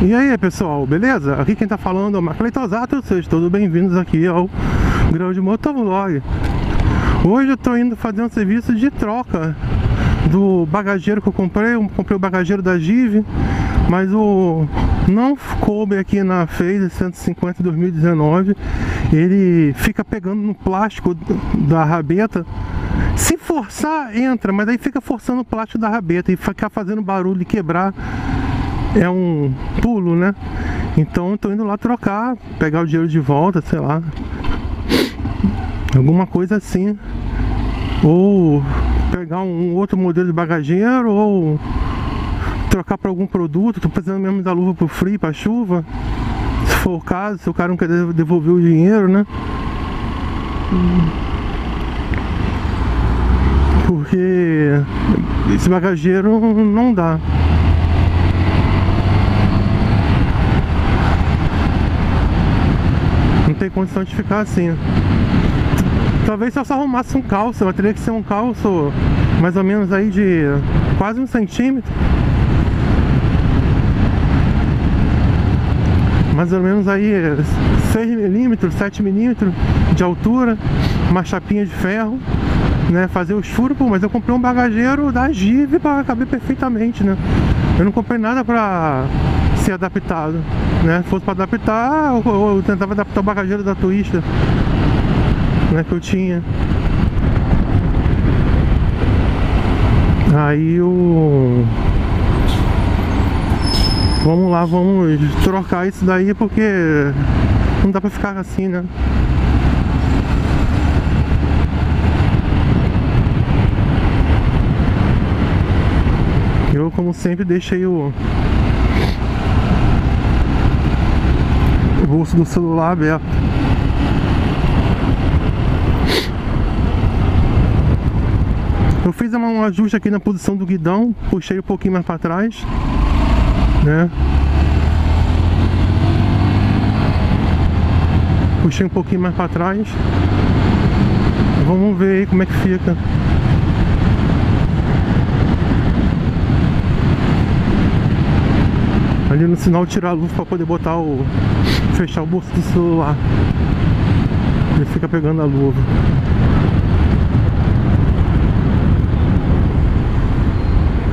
E aí pessoal, beleza? Aqui quem tá falando é o Marco Leitosato, sejam todos bem-vindos aqui ao Grão de Motovlog. Hoje eu tô indo fazer um serviço de troca do bagageiro que eu comprei, eu comprei o bagageiro da Give mas o não coube aqui na Phase 150 2019 ele fica pegando no plástico da rabeta. Se forçar entra, mas aí fica forçando o plástico da rabeta e ficar fazendo barulho e quebrar é um pulo, né? Então tô indo lá trocar, pegar o dinheiro de volta, sei lá. Alguma coisa assim. Ou pegar um outro modelo de bagageiro ou trocar para algum produto, tô precisando mesmo da luva pro frio, pra chuva. Se for o caso, se o cara não quer devolver o dinheiro, né? Porque esse bagageiro não dá. tem condição de ficar assim. Talvez se eu só arrumasse um calço, mas teria que ser um calço mais ou menos aí de quase um centímetro. Mais ou menos aí 6 milímetros, 7 milímetros de altura, uma chapinha de ferro, né? Fazer os furos, mas eu comprei um bagageiro da Give para caber perfeitamente, né? Eu não comprei nada para ser adaptado, né? Se fosse para adaptar, eu, eu, tentava adaptar o bagageiro da Twister, né? Que eu tinha. Aí o Vamos lá, vamos trocar isso daí porque não dá pra ficar assim, né? Eu, como sempre, deixei o bolso do celular aberto. Eu fiz um ajuste aqui na posição do guidão, puxei um pouquinho mais para trás, né? Puxei um pouquinho mais para trás. Vamos ver aí como é que fica. Ali no sinal tirar a luz para poder botar o fechar o bolso do celular. Ele fica pegando a luva.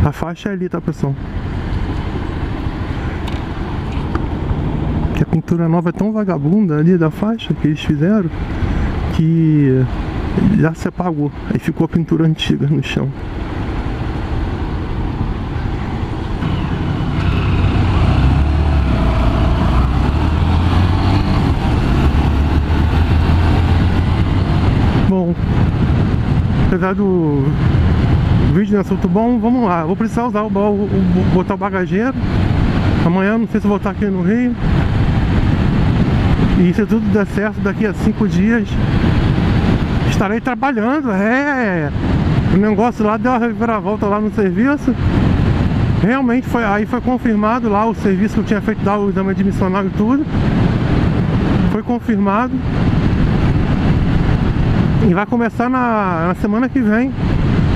A faixa é ali, tá pessoal? Que a pintura nova é tão vagabunda ali da faixa que eles fizeram que já se apagou. Aí ficou a pintura antiga no chão. Apesar do vídeo não é assunto bom, vamos lá. Vou precisar usar o, o, o, botar o bagageiro. Amanhã não sei se vou estar aqui no Rio. E se tudo der certo, daqui a cinco dias estarei trabalhando. É, o negócio lá deu uma reviravolta lá no serviço. Realmente foi aí foi confirmado lá o serviço que eu tinha feito dar o exame admissional e tudo. Foi confirmado. E vai começar na, na semana que vem.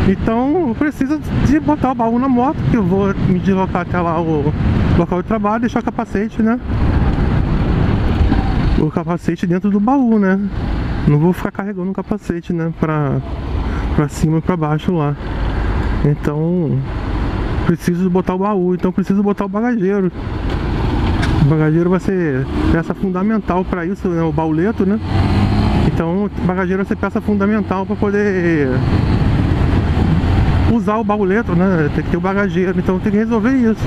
Então eu preciso de botar o baú na moto, que eu vou me deslocar até lá o local de trabalho, deixar o capacete, né? O capacete dentro do baú, né? Não vou ficar carregando o capacete, né? Pra, pra cima e pra baixo lá. Então preciso botar o baú, então preciso botar o bagageiro. O bagageiro vai ser peça fundamental para isso, né? O bauleto, né? Então, o bagageiro vai ser peça fundamental para poder usar o baguleto, né? Tem que ter o bagageiro, então tem que resolver isso.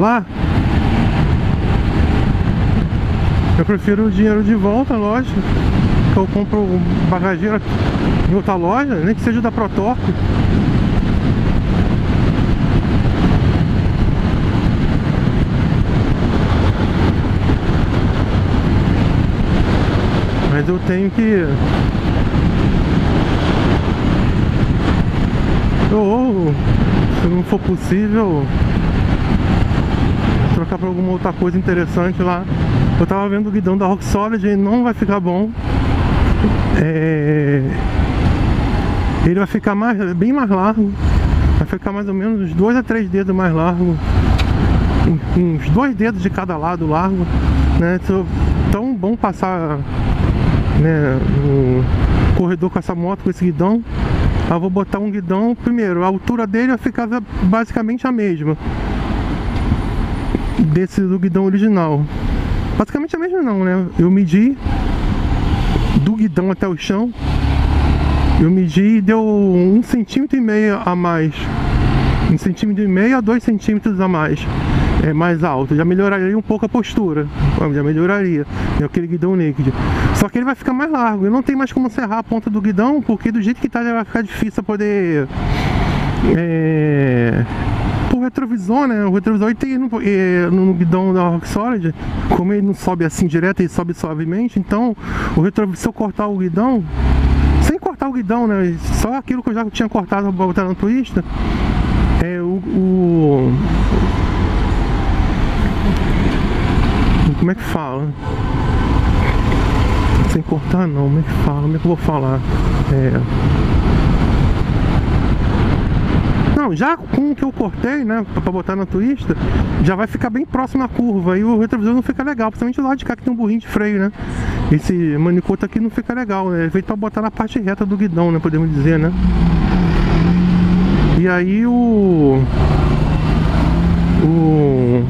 lá eu prefiro o dinheiro de volta, lógico. Que eu compro bagageiro em outra loja, nem que seja da Protorque mas eu tenho que ou se não for possível trocar para alguma outra coisa interessante lá eu tava vendo o guidão da Rock Solid e não vai ficar bom. É... ele vai ficar mais, bem mais largo. Vai ficar mais ou menos uns dois a três dedos mais largo. Uns dois dedos de cada lado largo né? Tão bom passar né, no corredor com essa moto com esse guidão. Eu vou botar um guidão, primeiro, a altura dele vai ficar basicamente a mesma Desse do guidão original Basicamente a mesma não, né? Eu medi do guidão até o chão. Eu medi e deu um centímetro e meio a mais. Um centímetro e meio a dois centímetros a mais. É, mais alto, já melhoraria um pouco a postura, já melhoraria, é aquele guidão naked. Só que ele vai ficar mais largo, eu não tem mais como serrar a ponta do guidão, porque do jeito que tá já vai ficar difícil poder... É, o retrovisor, né? O retrovisor tem no, no, guidão da Rock Solid, como ele não sobe assim direto, ele sobe suavemente, então o retrovisor, se eu cortar o guidão, sem cortar o guidão, né? Só aquilo que eu já tinha cortado para botar no twist, é o, o Como é que fala? Sem cortar não, como é que fala? Como é que eu vou falar? É... Não, já com o que eu cortei, né, pra botar na twista, já vai ficar bem próximo à curva e o retrovisor não fica legal, principalmente lado de cá que tem um burrinho de freio, né? Esse manicoto aqui não fica legal, né? É feito pra botar na parte reta do guidão, né, podemos dizer, né? E aí o... O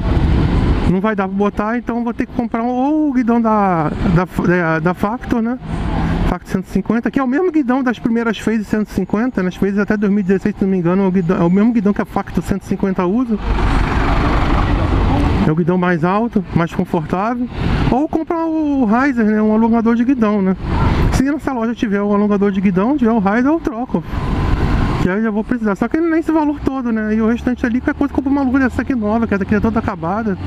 não vai dar pra botar, então vou ter que comprar ou o guidão da, da, da Factor, né? Factor 150, que é o mesmo guidão das primeiras Phase 150, nas? Phases até 2016, se não me engano, é o, guidão, é o mesmo guidão que a Factor 150 usa. É o guidão mais alto, mais confortável. Ou comprar o Riser, né? Um alongador de guidão, né? Se nessa loja tiver o alongador de guidão, tiver o Riser, eu troco. Que aí eu já vou precisar. Só que é esse valor todo, né? E o restante ali, qualquer coisa, compra uma luz dessa aqui nova, que essa aqui é toda acabada.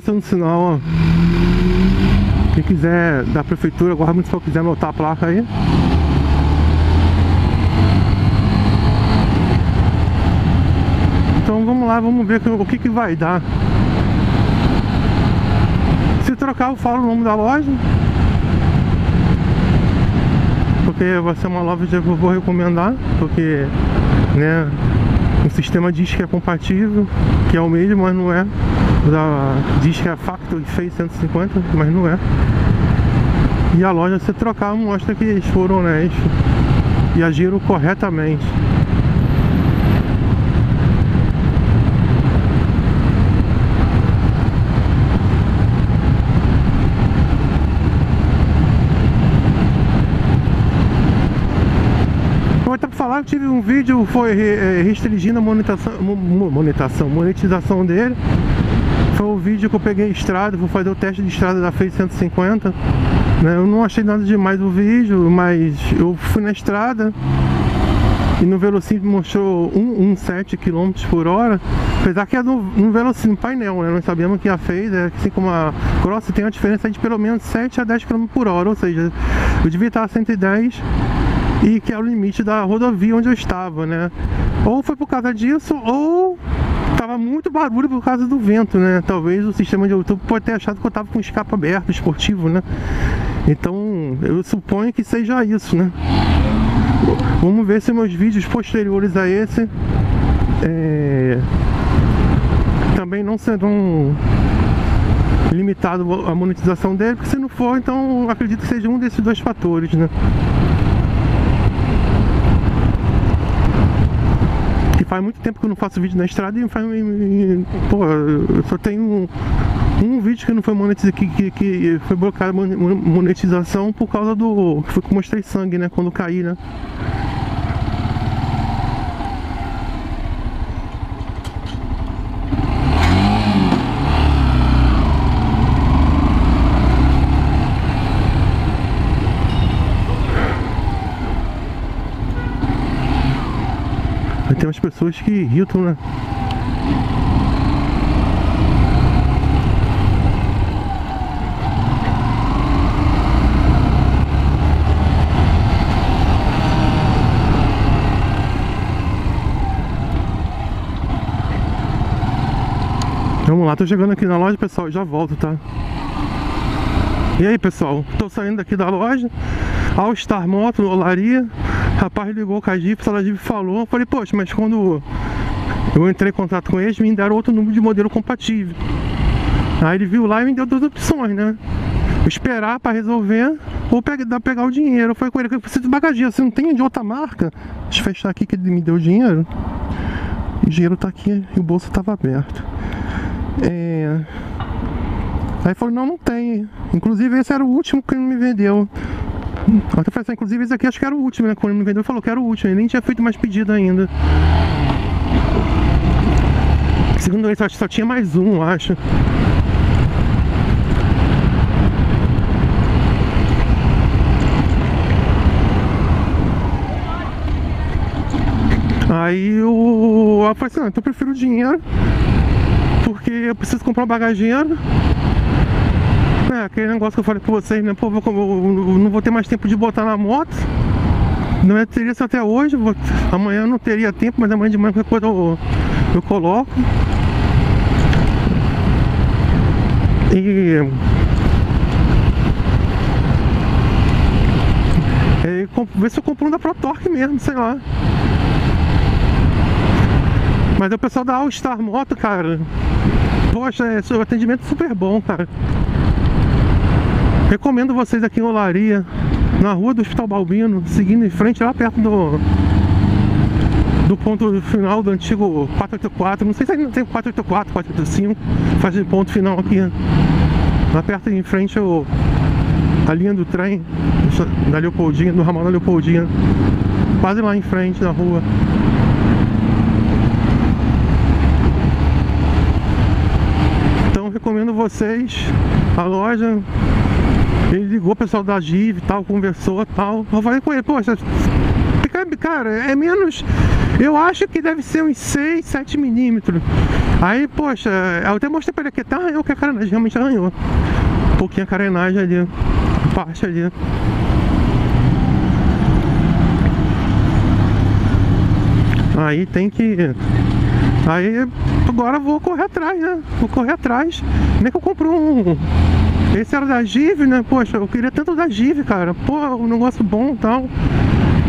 Passando sinal, ó. Quem quiser da prefeitura, agora só quiser anotar a placa aí. Então vamos lá, vamos ver o que, que vai dar. Se trocar eu falo o nome da loja. Porque vai ser uma loja que eu vou recomendar, porque né, o sistema diz que é compatível, que é o mesmo, mas não é da, diz que é Factory fez 150, mas não é. E a loja se trocar mostra que eles foram honestos e agiram corretamente. falar, eu tive um vídeo, foi é, restringindo a monetização, monetização, monetização dele foi o vídeo que eu peguei estrada, vou fazer o teste de estrada da Face 150 né? Eu não achei nada demais o vídeo, mas eu fui na estrada e no velocímetro mostrou 1,7 km por hora Apesar que é no, no velocímetro painel, né? Nós sabemos que a Face, é, assim como a Cross, tem uma diferença de pelo menos 7 a 10 km por hora Ou seja, eu devia estar a 110 e que é o limite da rodovia onde eu estava, né? Ou foi por causa disso, ou tava muito barulho por causa do vento, né? Talvez o sistema de YouTube pode ter achado que eu tava com escape aberto, esportivo, né? Então, eu suponho que seja isso, né? Vamos ver se meus vídeos posteriores a esse é, também não serão limitado a monetização dele, porque se não for, então acredito que seja um desses dois fatores, né? Faz muito tempo que eu não faço vídeo na estrada e faz. Pô, eu só tenho um, um vídeo que não foi monetizado, que, que, que foi bloqueada a monetização por causa do. foi que mostrei sangue, né? Quando caí, né? Tem umas pessoas que irritam, né? Vamos lá, tô chegando aqui na loja, pessoal, já volto, tá? E aí, pessoal, tô saindo daqui da loja, All Star Moto, olaria, rapaz ligou com a Jeep, a Jeep falou, eu falei, poxa, mas quando eu entrei em contato com eles, me deram outro número de modelo compatível. Aí ele viu lá e me deu duas opções, né? Esperar para resolver ou pegar, pegar o dinheiro. Falei com ele eu preciso de bagageiro, você não tem de outra marca? Deixa eu fechar aqui que ele me deu o dinheiro. O dinheiro tá aqui e o bolso tava aberto. É... Aí falou, não, não tem. Inclusive esse era o último que ele me vendeu. Inclusive esse aqui acho que era o último, né? Quando ele me vendeu, falou que era o último, ele nem tinha feito mais pedido ainda. Segundo ele, só, só tinha mais um, acho. Aí eu, eu falei assim, então eu prefiro o dinheiro porque eu preciso comprar um bagageiro. É, aquele negócio que eu falei pra vocês, né? Pô, eu, eu não vou ter mais tempo de botar na moto. Não é, teria isso até hoje. Vou, amanhã eu não teria tempo, mas amanhã de manhã qualquer coisa eu, eu coloco. E. É, ver se eu compro um da ProTorque mesmo, sei lá. Mas é o pessoal da All Star Moto, cara. Poxa, é seu atendimento super bom, cara. Recomendo vocês aqui em Olaria, na rua do Hospital Balbino, seguindo em frente lá perto do do ponto final do antigo 484. Não sei se ainda tem 484, 485. Faz de ponto final aqui. Lá perto em frente o, a linha do trem da Leopoldina, do ramal da Leopoldina. Quase lá em frente da rua. recomendo vocês a loja. Ele ligou o pessoal da GIV e tal, conversou e tal. Eu falei com ele, poxa, cara, é menos. Eu acho que deve ser uns 6, 7 milímetros. Aí, poxa, eu até mostrei pra ele que tá arranhou que a carenagem realmente arranhou. Um pouquinho a carenagem ali, parte ali. Aí tem que Aí agora vou correr atrás, né? Vou correr atrás. Nem que eu compro um. Esse era da Give, né? Poxa, eu queria tanto da Give, cara. Pô, um negócio bom e tal.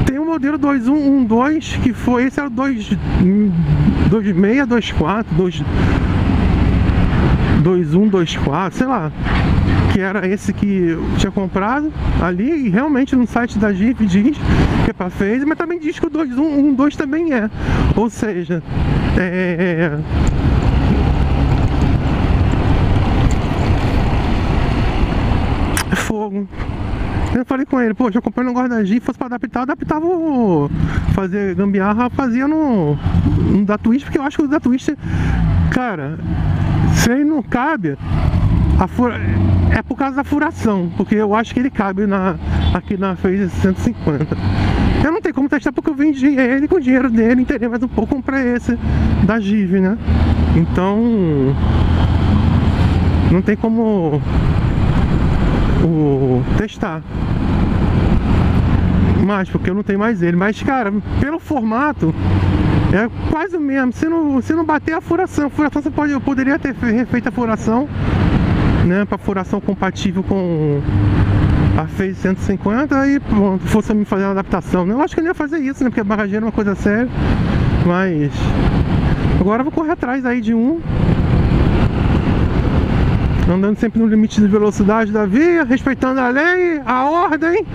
Tem o modelo 2112 que foi. Esse era o 2624, 2124, sei lá que era esse que eu tinha comprado ali e realmente no site da Jeep diz que é para phase, mas também diz que o 212 também é. Ou seja, é, é fogo. Eu falei com ele, poxa, eu comprei da Jeep, fosse pra adaptar, adaptava o... fazer gambiarra, fazia no, no da Twist, porque eu acho que o da Twist, cara, se ele não cabe, Fura... É por causa da furação, porque eu acho que ele cabe na... aqui na Phase 150. Eu não tenho como testar porque eu vendi ele com o dinheiro dele, entendeu? Mais um pouco comprar esse da Give, né? Então não tem como o testar mais, porque eu não tenho mais ele. Mas, cara, pelo formato, é quase o mesmo. Se não, se não bater a furação, a furação você pode, eu poderia ter feito a furação né, para furação compatível com a Phase 150 e pronto, fosse me fazer uma adaptação. Né? Eu acho que eu ia fazer isso, né? Porque a barrageira é uma coisa séria. Mas agora eu vou correr atrás aí de um. Andando sempre no limite de velocidade da via, respeitando a lei, a ordem.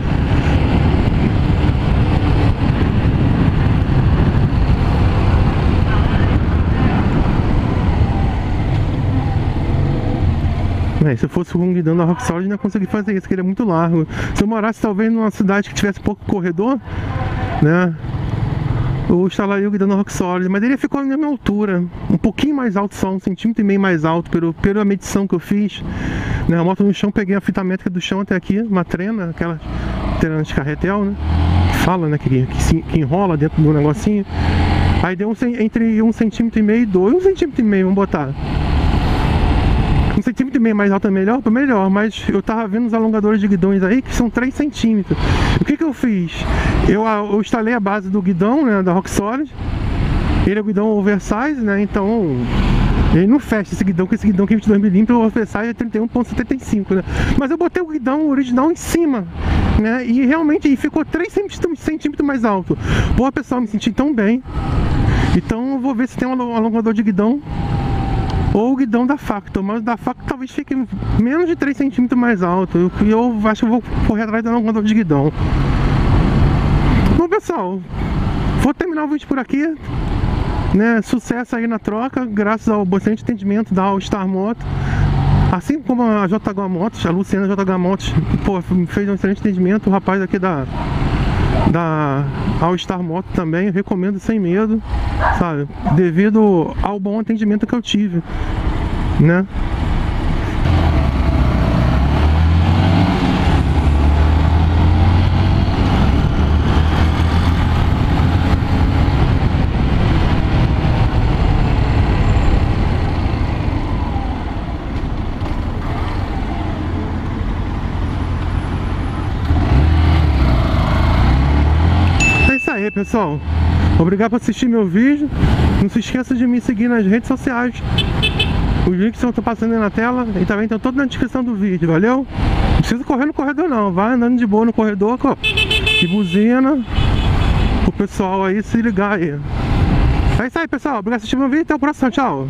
É, se eu fosse guidão da Rock Solid, não ia conseguir fazer isso, porque ele é muito largo. Se eu morasse talvez numa cidade que tivesse pouco corredor, né? Eu instalaria o guidão da Rock Solid, mas ele ficou na minha altura, um pouquinho mais alto só, um centímetro e meio mais alto, pelo, pela medição que eu fiz. Né? A moto no chão, peguei a fita métrica do chão até aqui, uma trena, aquela trena de carretel, né? Fala, né? Que, que, que enrola dentro do negocinho. Aí deu um, entre um centímetro e meio e dois, um centímetro e meio, vamos botar. Um centímetro e meio mais alto é melhor? Melhor, mas eu tava vendo os alongadores de guidões aí que são 3 centímetros. O que que eu fiz? Eu, eu instalei a base do guidão, né, da Rock Solid. Ele é guidão oversize, né, então ele não fecha esse guidão, com esse guidão que é 22mm, o oversize é 31.75, né. Mas eu botei o guidão original em cima, né, e realmente ficou 3 centímetros mais alto. Boa pessoal, me senti tão bem. Então eu vou ver se tem um alongador de guidão ou o guidão da Factor, mas o da Factor talvez fique menos de 3 centímetros mais alto. E eu, eu, acho que eu vou correr atrás do alongador de guidão. Bom pessoal, vou terminar o vídeo por aqui. Né, sucesso aí na troca, graças ao bastante entendimento da All Star Moto. Assim como a JH Motos, a Luciana JH Motos, pô, fez um excelente entendimento, o rapaz aqui da da All Star Moto também, recomendo sem medo, sabe? Devido ao bom atendimento que eu tive, né? aí, pessoal. Obrigado por assistir meu vídeo. Não se esqueça de me seguir nas redes sociais. Os links estão passando aí na tela e também estão todos na descrição do vídeo, valeu? Não precisa correr no corredor não, vai andando de boa no corredor e buzina o pessoal aí se ligar aí. É isso aí, pessoal. Obrigado por assistir meu vídeo. Até o próximo. Tchau.